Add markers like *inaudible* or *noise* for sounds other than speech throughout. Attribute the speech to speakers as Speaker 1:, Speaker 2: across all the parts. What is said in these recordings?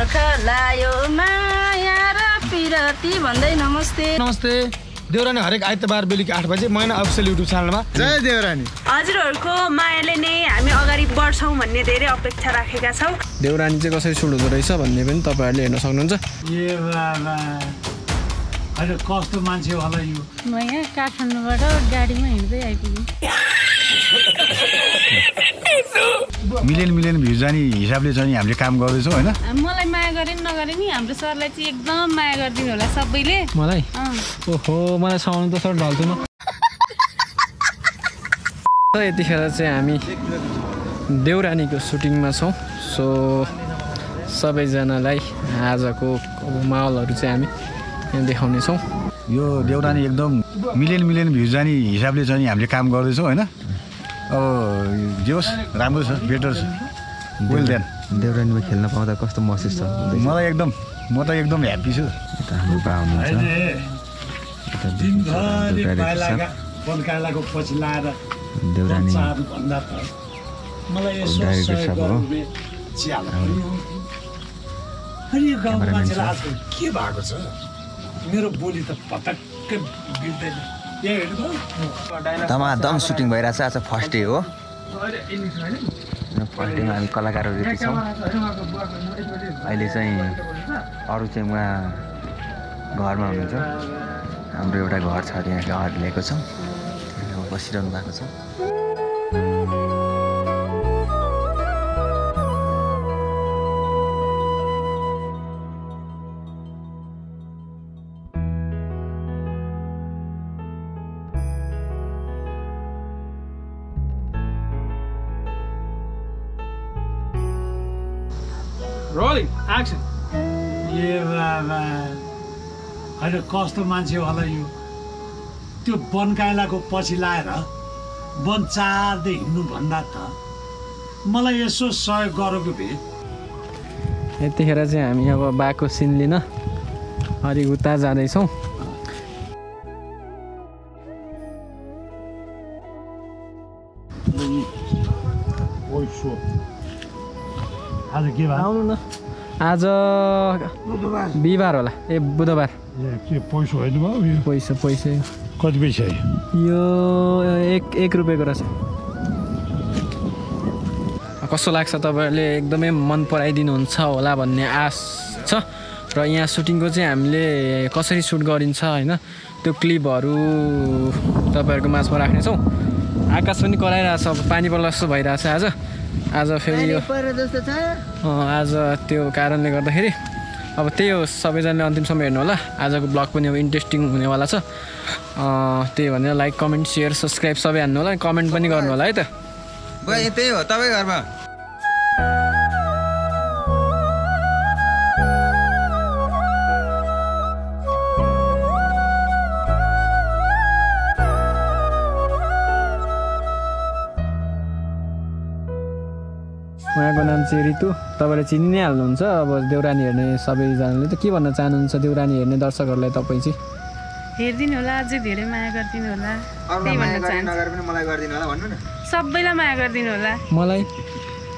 Speaker 1: बर्खा लायो माया र पिरती भन्दै नमस्ते।
Speaker 2: नमस्ते। देउरानी हरेक आइतबार बेलुकी आठ बजे मैना अफिसियल युट्युब च्यानलमा।
Speaker 3: जय देवरानी।
Speaker 4: हजुरहरूको मायाले नै हामी अगाडि बढ्छौँ भन्ने धेरै अपेक्षा राखेका छौँ।
Speaker 5: देउरानी चाहिँ कसरी सुट हुँदो रहेछ भन्ने पनि तपाईँहरूले हेर्न सक्नुहुन्छ।
Speaker 6: ए बाबा अहिले कस्तो मान्छे होला यो?
Speaker 1: म यहाँ काठमाडौँबाट गाडीमा हिँड्दै आइपुगेँ
Speaker 3: मिलियन मिलियन भ्यू जाने हिसाबले चाहिँ हामीले काम गर्दैछौँ होइन?
Speaker 1: मलाई माया गरे नि नगरे नि हाम्रो सरलाई चाहिँ एकदम माया गरिदिनु होला सबैले।
Speaker 5: मलाई। ओहो मलाई साउनु त सर ढल्थेन *laughs* यतिखेर चाहिँ हामी देउरानीको सुटिङमा छौँ। सो सबैजनालाई आजको माहौलहरू चाहिँ हामी यहाँ देखाउनेछौँ।
Speaker 3: यो देउरानी एकदम मिलियन मिलियन भ्यू जाने हिसाबले चाहिँ हामीले काम गर्दैछौँ होइन? जे होस् राम्रो छ बेटर छ। वेल देन
Speaker 7: देउरानीमा खेल्न पाउँदा कस्तो महसुस छ?
Speaker 3: मलाई एकदम म त एकदम ह्याप्पी छु।
Speaker 7: यता हाम्रो बा हुनुहुन्छ
Speaker 6: मेरो बोली त पटक्कै हेर्नु
Speaker 7: धमाधम सुटिङ भइरहेछ आज फर्स्ट डे हो। फर्स्ट डेमा हामी कलाकारहरू छौँ। अहिले चाहिँ अरू चाहिँ उहाँ घरमा हुनुहुन्छ। हाम्रो एउटा घर छ त्यहाँ घर ल्याएको छौँ। बसिरहनु भएको छ।
Speaker 5: रोलिङ एक्सन
Speaker 6: ए बाबा अहिले कस्तो मान्छे होला यो? त्यो बनकाइलाको पछि लाएर वन चार्दै हिँड्नु भन्दा त मलाई यसो सहयोग गरेको भए।
Speaker 5: यतिखेर चाहिँ हामी अब बाको सिन लिन अलिक उता जाँदैछौँ। आउनु न। आज बिहिबार होला। ए बुधबार।
Speaker 6: के पैसा होइन
Speaker 5: पैसा पैसा।
Speaker 6: कति पैसा?
Speaker 5: यो एक एक रुपियाँको रहेछ। कस्तो लाग्छ तपाईँहरूले एकदमै मन पराइदिनुहुन्छ होला भन्ने आश छ? र यहाँ सुटिङको चाहिँ हामीले कसरी सुट गरिन्छ होइन त्यो क्लिपहरू तपाईँहरूको माझमा राख्नेछौँ। आकाश पनि कराइरहेछ अब पानी पर्ला जस्तो भइरहेछ आज। आज फेरि यो अँ, आज त्यो कारणले गर्दाखेरि अब त्यही हो सबैजनाले अन्तिमसम्म हेर्नु होला। आजको ब्लग पनि अब इन्ट्रेस्टिङ हुनेवाला छ। अँ, त्यही भनेर लाइक कमेन्ट सेयर सब्सक्राइब सबै हान्नु होला। कमेन्ट पनि गर्नु होला है त।
Speaker 7: त्यही हो तपाईँ घरमा।
Speaker 5: उहाँको नाम चाहिँ ऋतु तपाईँले चिनि नै हाल्नुहुन्छ अब देउरानी हेर्ने सबैजनाले त के भन्न चाहनुहुन्छ देउरानी हेर्ने दर्शकहरूलाई तपाईँ चाहिँ?
Speaker 1: हेरिदिनु होला अझै धेरै माया गरिदिनु होला। त्यही भन्न चाहन्छु।
Speaker 7: पनि मलाई गरिदिनु होला भन्नु न।
Speaker 1: सबैलाई माया गरिदिनु होला।
Speaker 5: मलाई?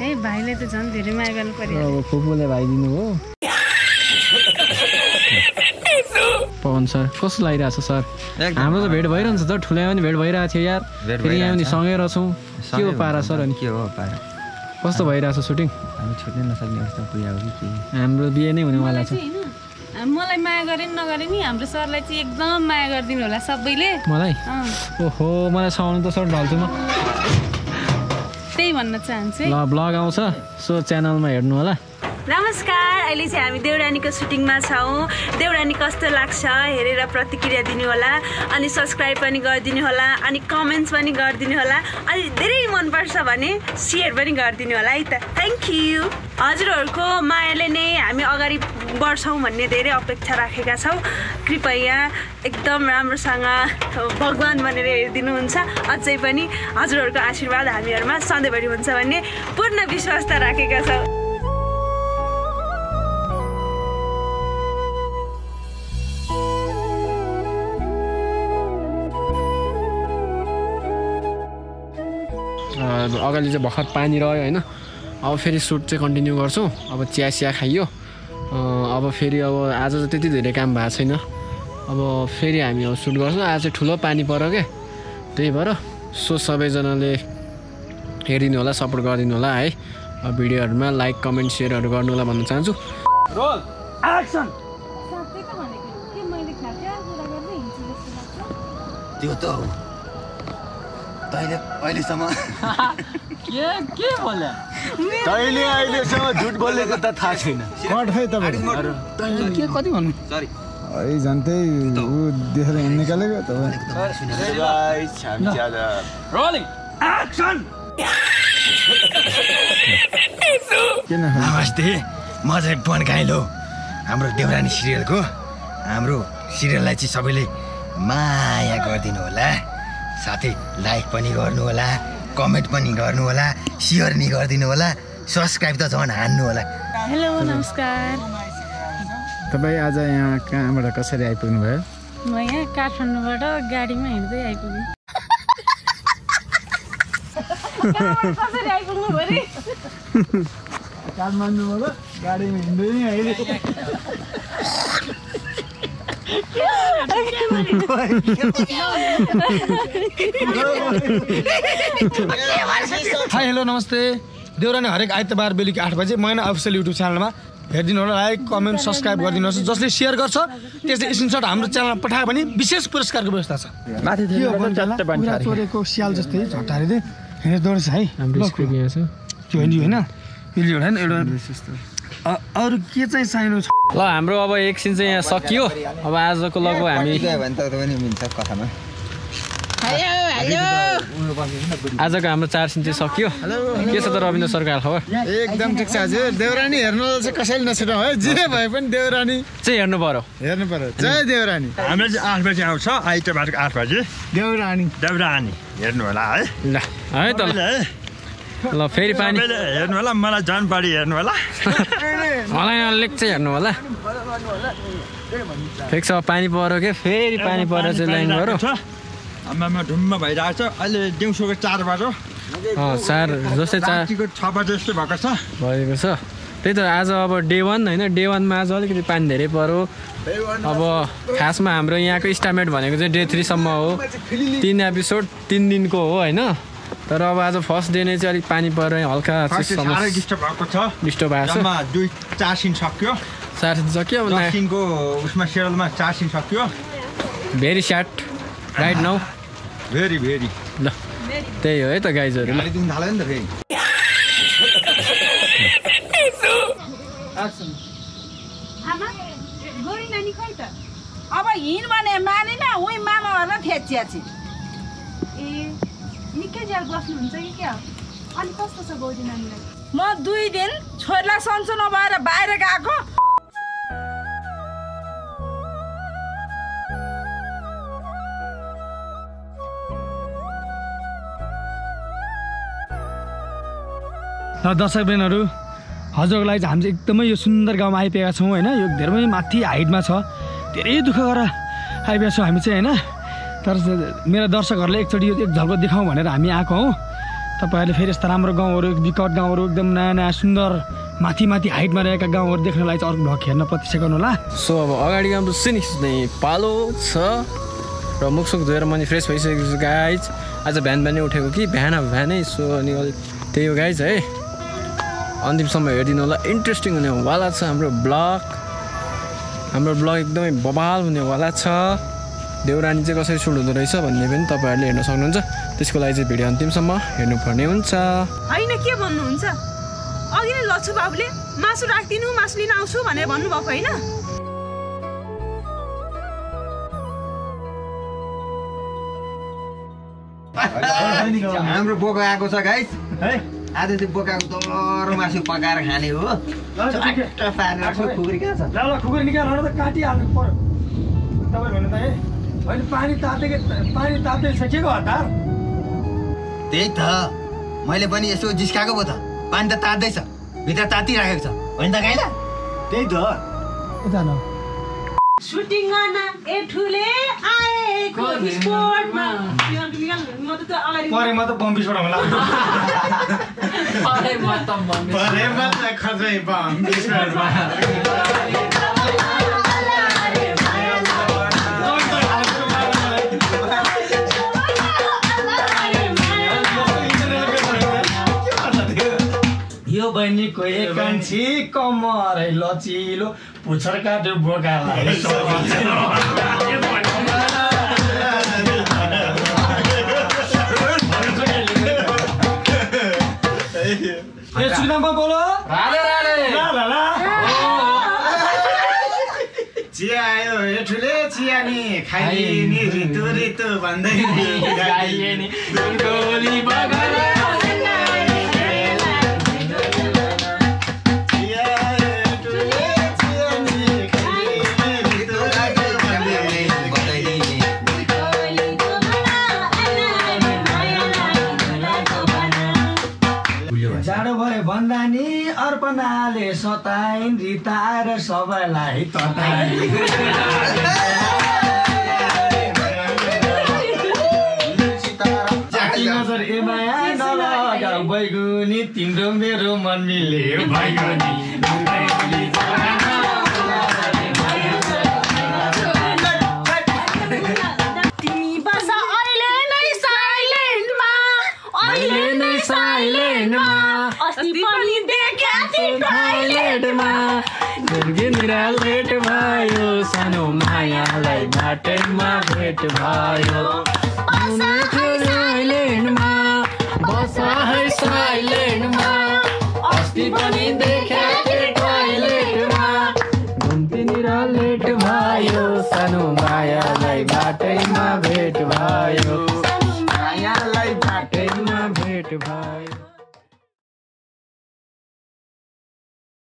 Speaker 1: है भाइले त झन् धेरै माया गर्नु पर्यो।
Speaker 5: अब फुपूले भाइदिनु हो। पवन सर कस्तो लागिरहेको छ सर हाम्रो त भेट भइरहन्छ त ठुलामा पनि भेट भइरहेको थियो यार। फेरि यहाँ पनि। सँगै रहेछौँ के हो पारा सर अनि?
Speaker 7: के हो पारा?
Speaker 5: कस्तो भइरहेछ सुटिङ?
Speaker 7: हामी छुट्नै नसक्ने अवस्था पुग्यो कि के?
Speaker 5: हाम्रो बिहे नै हुनेवाला छ
Speaker 1: मलाई माया गरे नि नगरे नि हाम्रो सरलाई चाहिँ एकदम माया गरिदिनु होला सबैले।
Speaker 5: मलाई? ओहो मलाई साउनु त सर ढल्थेन
Speaker 1: त्यही भन्न चाहन्छु है।
Speaker 5: ल ब्लग आउँछ। सो च्यानलमा हेर्नु होला।
Speaker 4: नमस्कार अहिले चाहिँ हामी देउरानीको सुटिङमा छौँ। देउरानी कस्तो लाग्छ हेरेर प्रतिक्रिया दिनु होला अनि सब्सक्राइब पनि गरिदिनु होला अनि कमेन्ट्स पनि गरिदिनु होला अनि धेरै मनपर्छ भने सेयर पनि गरिदिनु होला है त। थ्याङ्क यू हजुरहरूको मायाले नै हामी अगाडि बढ्छौँ भन्ने धेरै अपेक्षा राखेका छौँ। कृपया एकदम राम्रोसँग भगवान् भनेर हेरिदिनुहुन्छ। अझै पनि हजुरहरूको आशीर्वाद हामीहरूमा सधैँभरि हुन्छ भन्ने पूर्ण विश्वास त राखेका छौँ।
Speaker 5: अगाडि चाहिँ भर्खर पानी रह्यो होइन? अब फेरि सुट चाहिँ कन्टिन्यू गर्छौँ। अब चिया सिया खाइयो। अब फेरि अब आज चाहिँ त्यति धेरै काम भएको छैन। अब फेरि हामी अब सुट गर्छौँ। आज चाहिँ ठुलो पानी पऱ्यो क्या त्यही भएर सो सबैजनाले हेरिदिनु होला सपोर्ट गरिदिनु होला है? अब भिडियोहरूमा लाइक कमेन्ट सेयरहरू गर्नु होला भन्न चाहन्छु।
Speaker 7: त्यो त हो। तैँले अहिलेसम्म। *laughs*
Speaker 3: तैँले अहिलेसम्म झुट बोलेको त थाहा छैन।
Speaker 2: कट खै तपाईँको।
Speaker 3: के कति भन्नु?
Speaker 7: सरी
Speaker 2: है झन्टै ऊ देखेर निकालेको तपाईँ किन
Speaker 8: नमस्ते। म चाहिँ पन काइलो हाम्रो देउरानी सिरियलको हाम्रो सिरियललाई चाहिँ सबैले माया गरिदिनु होला। साथै लाइक पनि गर्नु होला कमेन्ट पनि गर्नु होला सेयर नि गरिदिनु होला सब्सक्राइब त झन् हान्नु होला
Speaker 1: हेलो नमस्कार।
Speaker 2: तपाईँ आज यहाँ कहाँबाट कसरी आइपुग्नु भयो?
Speaker 1: म यहाँ काठमाडौँबाट गाडीमा हिँड्दै आइपुगेँ।
Speaker 2: काठमाडौँबाट गाडीमा हिँड्दै हाई हेलो नमस्ते देउरानी हरेक आइतबार बेलुकी आठ बजे मैना अफिसियल युट्युब च्यानलमा हेरिदिनु होला लाइक कमेन्ट सब्सक्राइब गरिदिनुहोस् जसले सेयर गर्छ त्यसले स्क्रिनसट हाम्रो च्यानलमा पठायो भने विशेष पुरस्कारको व्यवस्था छ। चोरेको सियाल जस्तै है।
Speaker 5: हाम्रो
Speaker 2: होइन एउटा अरू के चाहिँ चाहिनु छ?
Speaker 5: ल हाम्रो अब एकछिन चाहिँ यहाँ सकियो। अब आजको लगभग हामी आजको हाम्रो चार सिन चाहिँ सकियो। के छ त रविन्द्र सरकार खबर?
Speaker 2: एकदम ठिक छ हजुर देउरानी हेर्नु चाहिँ कसैले नछुटाउ है। जे भए पनि देउरानी
Speaker 5: चाहिँ हेर्नु पर्यो।
Speaker 2: हेर्नु पर्यो। जय देउरानी
Speaker 9: हाम्रो चाहिँ आठ बजी आउँछ। आइतबारको आठ बजी।
Speaker 2: देउरानी
Speaker 9: देउरानी हेर्नु होला है।
Speaker 5: ल है त ल फेरि पानी।
Speaker 9: हेर्नु होला मलाई झन् बढी हेर्नु होला।
Speaker 5: मलाई अलिक चाहिँ हेर्नु होला। ठिक छ पानी पऱ्यो क्या फेरि पानी परेर चाहिँ लाइन गरौँ
Speaker 9: आमामा ढुम्म भइरहेको छ। अहिले दिउँसोको चार
Speaker 5: अँ चार जस्तै चार।
Speaker 9: छ बजे जस्तो भएको छ।
Speaker 5: भएको छ। त्यही त आज अब डे वान होइन डे वानमा आज अलिकति पानी धेरै पऱ्यो अब खासमा हाम्रो यहाँको इस्टामेट भनेको चाहिँ डे थ्रीसम्म हो। तिन एपिसोड तिन दिनको हो होइन? तर अब आज फर्स्ट डे नै चाहिँ अलिक पानी पऱ्यो हल्का
Speaker 9: डिस्टर्ब भएको छ।
Speaker 5: डिस्टर्ब भएको छ।
Speaker 9: दुई चार सिन सक्यो।
Speaker 5: चार दिन सक्यो
Speaker 9: सिनको उसमा सिरियलमा चार सिन सक्यो।
Speaker 5: Very sad. Right now.
Speaker 9: Very very.
Speaker 5: ल त्यही हो है त गाइजहरू।
Speaker 7: थाल्यो नि त फेरि।
Speaker 4: आमा गोरी नानी खै त?
Speaker 10: अब हिँड भने मानेन उही मामाहरूलाई थेचिया छि।
Speaker 4: ए। निकै ज्याल बस्नुहुन्छ कि क्या? अनि कस्तो छ गौरी नानीलाई?
Speaker 10: म दुई दिन छोरीलाई सन्चो नभएर बाहिर गएको।
Speaker 2: र दर्शक बहिनीहरू हजुरको लागि चाहिँ हामी चाहिँ एकदमै यो सुन्दर गाउँमा आइपुगेका छौँ होइन? यो धेरै माथि हाइटमा छ। धेरै दुःख गरेर आइपुगेका छौँ हामी चाहिँ होइन? तर मेरा दर्शकहरूलाई एकचोटि यो एक झल्को देखाउँ भनेर हामी आएको हौँ। तपाईँहरूले फेरि यस्ता राम्रो गाउँहरू विकट गाउँहरू एकदम नयाँ नयाँ सुन्दर माथि माथि हाइटमा रहेका गाउँहरू देख्नलाई चाहिँ अर्को भ्लग हेर्न प्रतीक्षा गर्नु होला।
Speaker 5: सो अब अगाडि सिनिक चाहिँ पालो छ र मुखसुख धोएर मैले फ्रेस भइसकेको छु गाइज आज बिहान बिहानै उठेको कि? बिहान बिहानै सो अनि अलिक त्यही हो गाइज है। अन्तिमसम्म हेरिदिनु होला। इन्ट्रेस्टिङ हुनेवाला छ हाम्रो ब्लग। हाम्रो ब्लग एकदमै बबाल हुनेवाला छ। देउरानी चाहिँ कसरी सुट हुँदो रहेछ भन्ने पनि तपाईँहरूले हेर्न सक्नुहुन्छ त्यसको लागि चाहिँ भिडियो अन्तिमसम्म हेर्नुपर्ने हुन्छ
Speaker 4: होइन के भन्नुहुन्छ अघि नै लच्छु बाबुले मासु राखिदिनु मासु लिन आउँछु भनेर भन्नुभएको होइन
Speaker 7: हाम्रो बोका आएको छ गाइस है आज चाहिँ बोकाको दरो मासु पकाएर खाने हो खुकुरी कहाँ छ
Speaker 2: ल ल खुकुरी निकाल त काटिहाल्नु पर्यो तपाईँ भन्नु त है होइन पानी तातेको पानी ताते छ के को हतार
Speaker 8: त्यही त। मैले पनि यसो जिस्काएको पो त। पानी त तात्दैछ। भित्र तातिराखेको छ। होइन त गाइला
Speaker 7: त्यही त।
Speaker 2: यता न।
Speaker 4: सुटिङ गर्न ए ठुले आएको स्पोर्टमा म त त्यो अगाडि
Speaker 2: परेमा त बम्बिसबाट होला *laughs* परेमा त खजै बम्बिसबाट कमर है लचिलो पुच्छर काट्यो बोकालाई ए बोलो
Speaker 5: राधे राधे
Speaker 4: चिया आयो ए ठुले चिया नि खाइने ऋतु ऋतु भन्दै नि भन्दा नि
Speaker 2: अर्पणाले सताइन् रिताएर सबैलाई *laughs* नजर ए माया बैगुनी तिम्रो मेरो मन मिल्यो *laughs* बैगुनी।
Speaker 5: बाटोमा भेट भयो